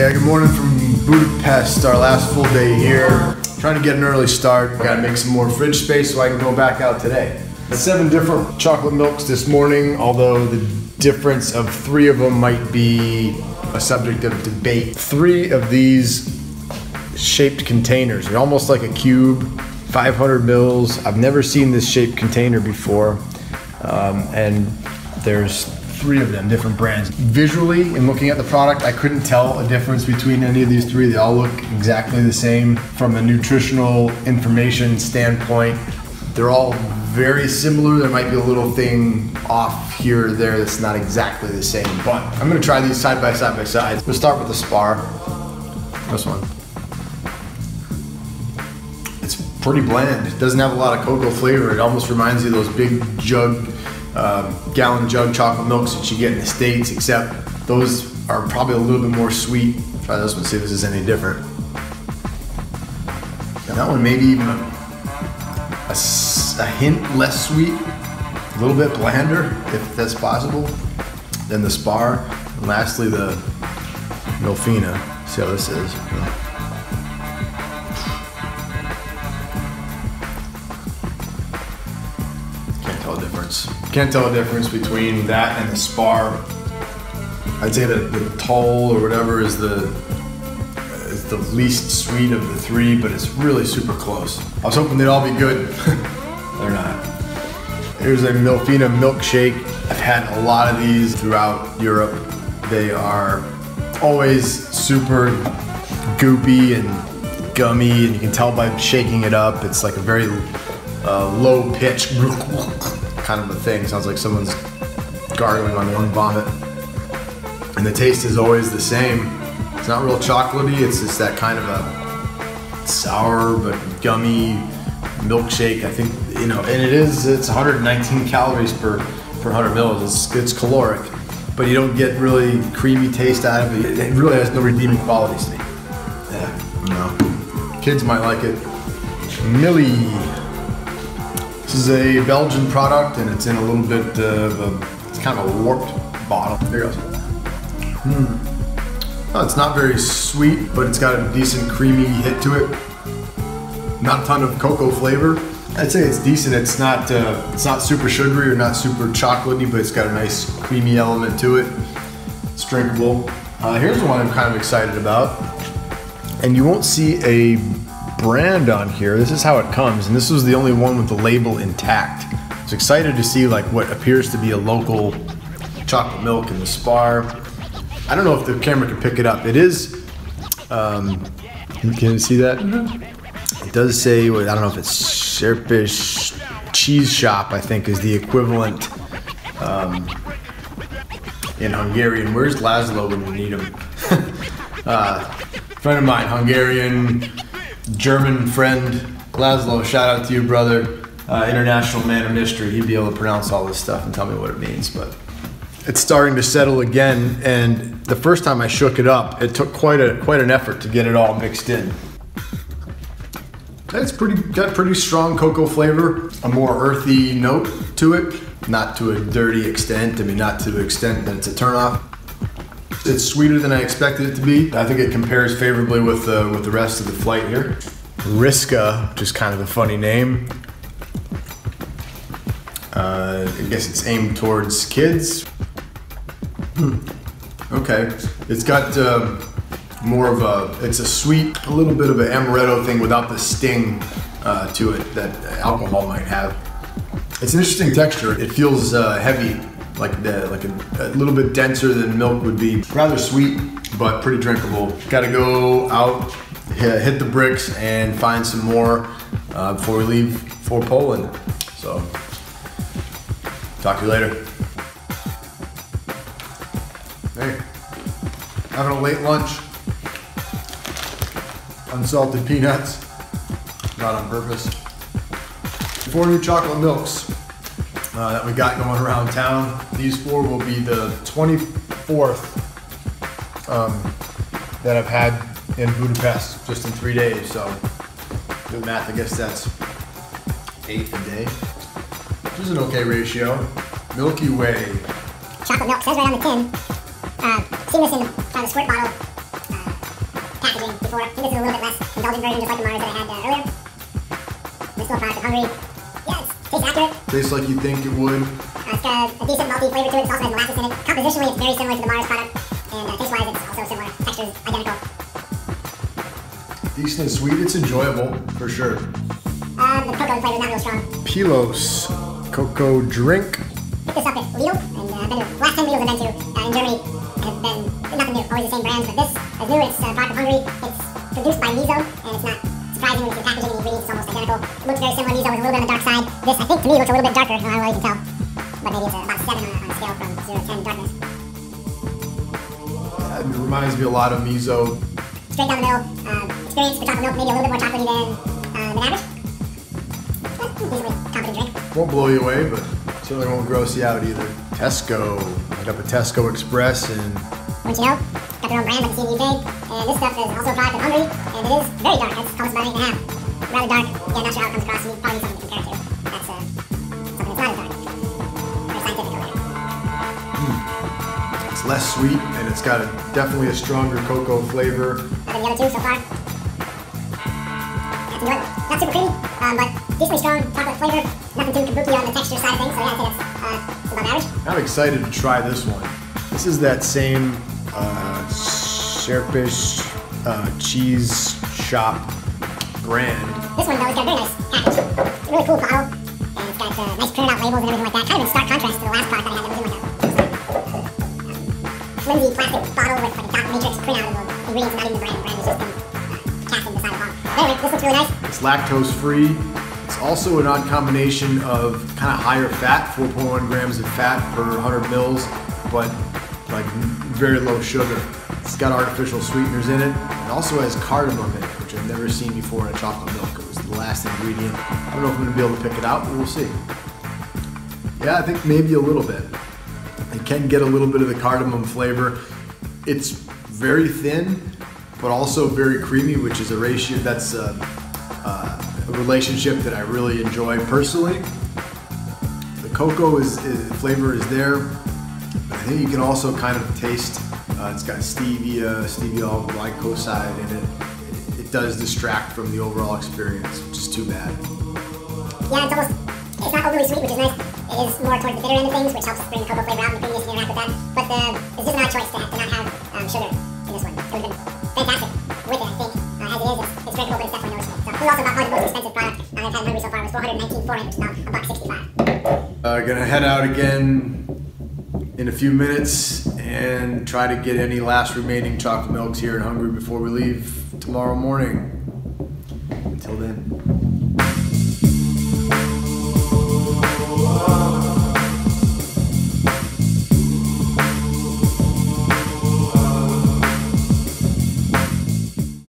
Yeah, good morning from Budapest, our last full day here. Trying to get an early start. Gotta make some more fridge space so I can go back out today. Seven different chocolate milks this morning, although the difference of three of them might be a subject of debate. Three of these shaped containers, they're almost like a cube, 500 mils. I've never seen this shaped container before. Um, and there's three of them, different brands. Visually, in looking at the product, I couldn't tell a difference between any of these three. They all look exactly the same from a nutritional information standpoint. They're all very similar. There might be a little thing off here or there that's not exactly the same, but I'm gonna try these side by side by side. We'll start with the Spar. This one. It's pretty bland. It doesn't have a lot of cocoa flavor. It almost reminds you of those big jug um, gallon jug chocolate milks that you get in the States, except those are probably a little bit more sweet. Try this one, see if this is any different. And that one maybe even a, a, a hint less sweet, a little bit blander, if that's possible, than the Spar. And lastly, the Milfina. See how this is. Difference. Can't tell a difference between that and the Spar. I'd say that the Toll or whatever is the is the least sweet of the three, but it's really super close. I was hoping they'd all be good. They're not. Here's a Milfina milkshake. I've had a lot of these throughout Europe. They are always super goopy and gummy, and you can tell by shaking it up. It's like a very uh, low pitch kind of a thing. Sounds like someone's gargling on their own vomit. And the taste is always the same. It's not real chocolatey. It's just that kind of a sour but gummy milkshake. I think you know, and it is. It's 119 calories per per 100 mils. It's it's caloric, but you don't get really creamy taste out of it. It really has no redeeming qualities to me. Yeah, no. Kids might like it. Millie. This is a Belgian product, and it's in a little bit of a. It's kind of a warped bottle. There goes. Hmm. Oh, it's not very sweet, but it's got a decent creamy hit to it. Not a ton of cocoa flavor. I'd say it's decent. It's not uh, it's not super sugary or not super chocolatey, but it's got a nice creamy element to it. It's drinkable. Uh, here's one I'm kind of excited about, and you won't see a brand on here. This is how it comes, and this was the only one with the label intact. I was excited to see like what appears to be a local chocolate milk in the Spar. I don't know if the camera can pick it up. It is. Um, can you see that? It does say. I don't know if it's Cserpes Cheese Shop. I think is the equivalent um, in Hungarian. Where's Laszlo when you need him? uh, friend of mine, Hungarian, German friend, Laszlo. Shout out to you, brother. Uh, international man of mystery. He'd be able to pronounce all this stuff and tell me what it means, but it's starting to settle again. And the first time I shook it up, it took quite a quite an effort to get it all mixed in. It's pretty got pretty strong cocoa flavor, a more earthy note to it, not to a dirty extent. I mean, not to the extent that it's a turnoff. It's sweeter than I expected it to be. I think it compares favorably with uh, with the rest of the flight here. Riska, which is kind of a funny name. Uh, I guess it's aimed towards kids. Hmm. Okay, it's got um, more of a, it's a sweet, a little bit of an amaretto thing without the sting uh, to it that alcohol might have. It's an interesting texture. It feels uh, heavy, like the, like a, a, little bit denser than milk would be. Rather sweet, but pretty drinkable. Got to go out, hit the bricks, and find some more uh, before we leave for Poland. So, talk to you later. Hey, having a late lunch. Unsalted peanuts, not on purpose. Four new chocolate milks uh, that we got going around town. These four will be the 24th um, that I've had in Budapest just in three days. So, do math, I guess that's eight a day, which is an okay ratio. Milky Way. Chocolate milk says right on the tin. Uh, seen this in kind of a squirt bottle. Uh, packaging before. I think this is a little bit less indulgent version, just like the Mars that I had uh, earlier. This a product of Hungary. Tastes like you think it would. Uh, it's got a decent malty flavor to it. It's also has molasses in it. Compositionally, it's very similar to the Mars product, and uh, taste-wise, it's also similar. Texture's identical. Decent and sweet. It's enjoyable for sure. Uh, the cocoa flavor is not real strong. Pilos cocoa drink. Picked this up at Lidl, and uh, I've been to, last 10 Lidls I've been to uh, in Germany have been nothing new, always the same brands, but this is new, it's uh, product of Hungary, it's produced by Mizo, and it's not surprising when you see the packaging and the ingredients, it's almost identical. It looks very similar, Mizo is a little bit on the dark side. This, I think, to me, looks a little bit darker, I don't know how you can tell, but maybe it's about 7 on a, on a scale from 0 to 10 darkness. It reminds me a lot of Mizo. Straight down the middle, uh, experience for chocolate milk, maybe a little bit more chocolatey than, uh, than average. Competent drink. Won't blow you away, but certainly won't gross you out either. Tesco. Picked up a Tesco Express and Wouldn't you know? Their own brand like the CNUJ, and this stuff is also a product of Hungary, and it is very dark. It's almost about eight and a half. Rather dark. Yeah, not sure how it comes across. You probably need something to compare it to. That's uh, something that's not as dark. Very scientific over there. it's less sweet and it's got a, definitely a stronger cocoa flavor. Other than the other two so far. That's enjoyable. Not super creamy, um, but decently strong chocolate flavor. Nothing too kabuki on the texture side of things, so yeah, I'd say that's uh, above average. I'm excited to try this one. This is that same uh, Cserpes uh, cheese shop brand. This one, though, has got a very nice package. It's a really cool bottle, and it's got uh, nice printed out labels and everything like that. Kind of in stark contrast to the last product that I had that was in like a flimsy plastic bottle with like a dot matrix printout of the ingredients, not even the brand. The brand is just been uh, cast into the side of the bottle. Anyway, this looks really nice. It's lactose free. It's also an odd combination of kind of higher fat, 4.1 grams of fat per 100 mils, but like very low sugar. It's got artificial sweeteners in it. It also has cardamom in it, which I've never seen before in a chocolate milk. It was the last ingredient. I don't know if I'm gonna be able to pick it out, but we'll see. Yeah, I think maybe a little bit. You can get a little bit of the cardamom flavor. It's very thin, but also very creamy, which is a ratio that's a, uh, a relationship that I really enjoy personally. The cocoa is, is flavor is there, I think you can also kind of taste. Uh, it's got stevia, stevia glycoside in it. it. It does distract from the overall experience, which is too bad. Yeah, it's almost, it's not overly sweet, which is nice. It is more towards the bitter end of things, which helps bring the cocoa flavor out and the creaminess and interact with that. But the, it's just an odd choice to, to not have um, sugar in this one. It would have been fantastic with it, I think. Uh, as it is, it's, it's drinkable, but it's definitely noticeable. So, this is also about probably the most expensive product uh, I've had in Hungary so far. It was 419 for it, which is about a buck 65. Uh, gonna head out again in a few minutes and try to get any last remaining chocolate milks here in Hungary before we leave tomorrow morning. Until then.